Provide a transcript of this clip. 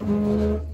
うん